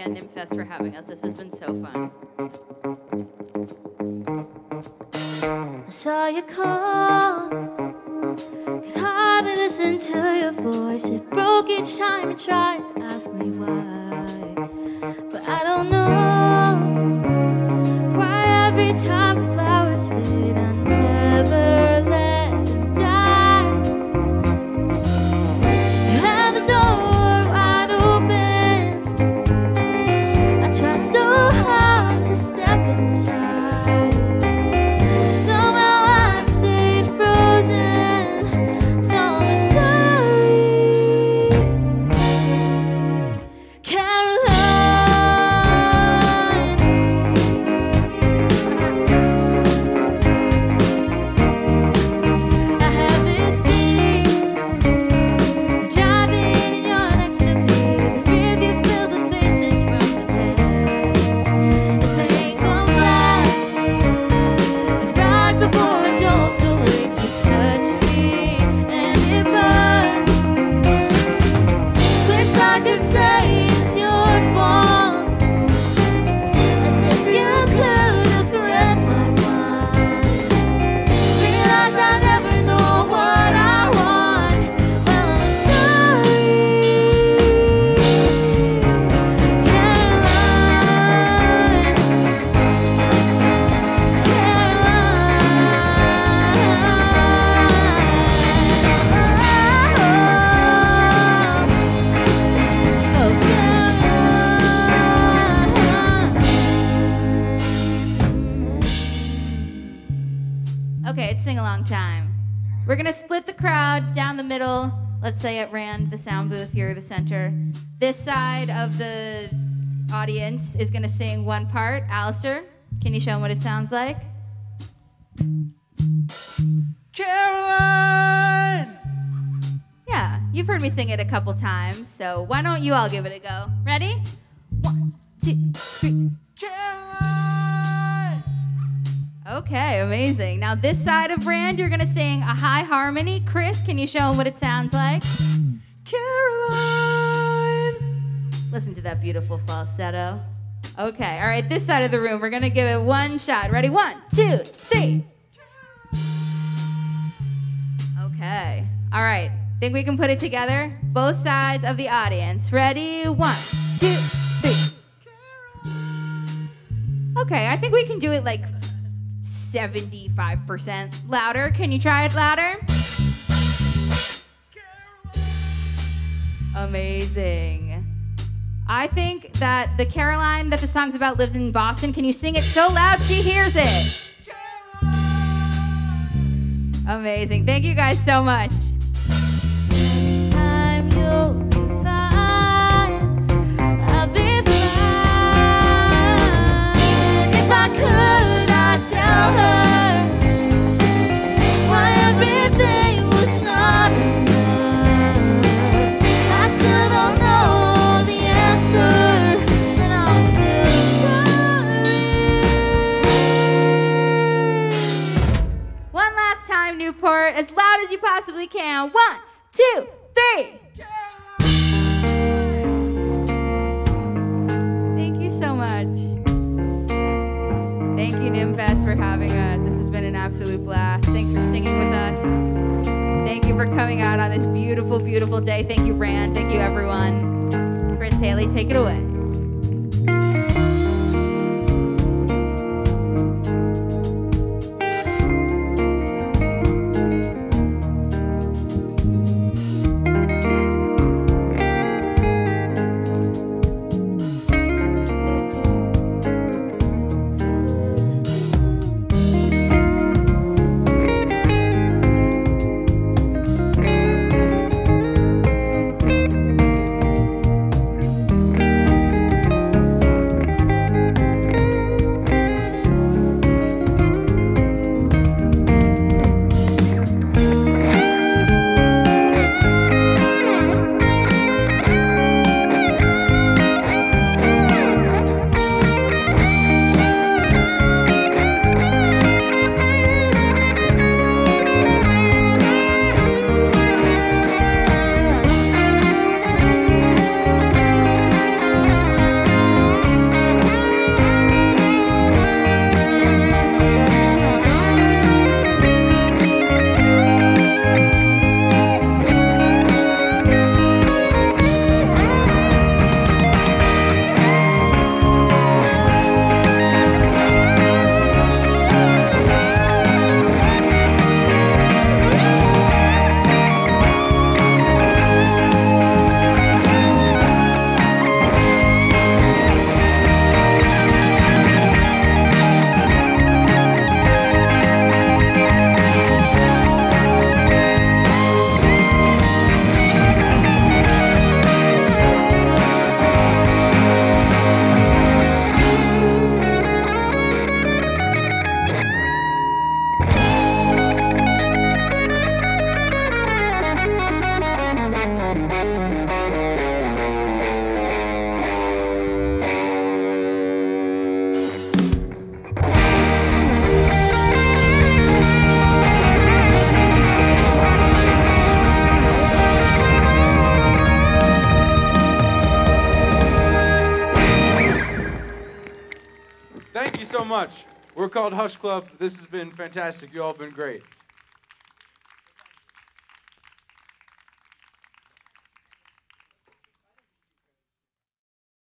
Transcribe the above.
again, NIMFest, for having us. This has been so fun. I saw you call. Could hardly listen to your voice. It broke each time you tried to ask me why. Sing along time. We're gonna split the crowd down the middle. Let's say at Rand, the sound booth, you're the center. This side of the audience is gonna sing one part. Alistair, can you show them what it sounds like? Caroline! Yeah, you've heard me sing it a couple times, so why don't you all give it a go? Ready? One, two, three. Okay, amazing. Now this side of Brand, you're gonna sing a high harmony. Chris, can you show them what it sounds like? Caroline! Listen to that beautiful falsetto. Okay, all right, this side of the room, we're gonna give it one shot. Ready? One, two, three. Okay, all right. Think we can put it together? Both sides of the audience. Ready? One, two, three. Okay, I think we can do it like 75% louder. Can you try it louder? Amazing. I think that the Caroline that the song's about lives in Boston. Can you sing it so loud she hears it? Amazing. Thank you guys so much. Time, Newport, as loud as you possibly can. One, two, three. Thank you so much. Thank you, NIMFest, for having us. This has been an absolute blast. Thanks for singing with us. Thank you for coming out on this beautiful, beautiful day. Thank you, Rand. Thank you, everyone. Chris Haley, take it away. Thank you so much. We're called Hush Club. This has been fantastic. You all have been great.